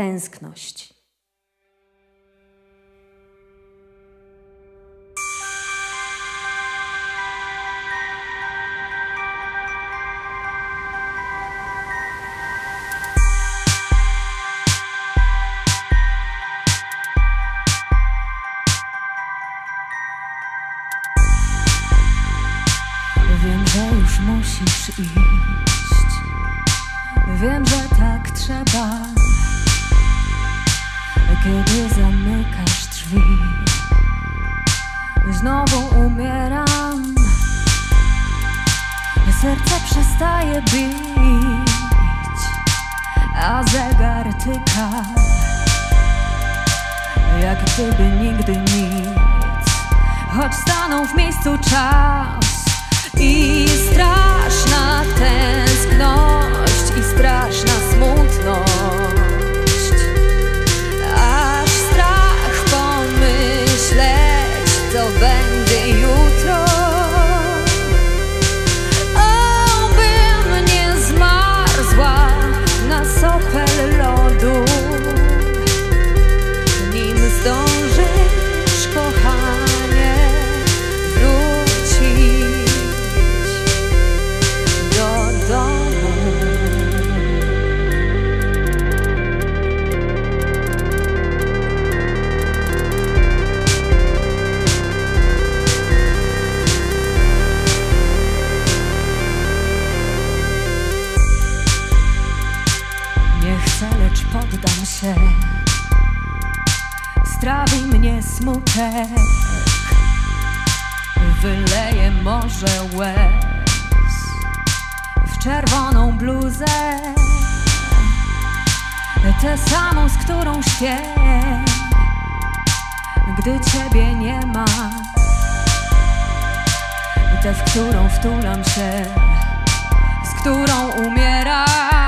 tęskność. Wiem, że już musisz iść. Wiem, że tak trzeba. Kiedy zamykasz drzwi, znowu umieram. Serce przestaje bić, a zegar tyka. Jak gdyby nigdy nic, choć stanął w miejscu czas. I się. Strawi mnie smutek. Wyleję morze łez w czerwoną bluzę. Tę samą, z którą śpię, gdy ciebie nie ma. Tę, w którą wtulam się, z którą umieram.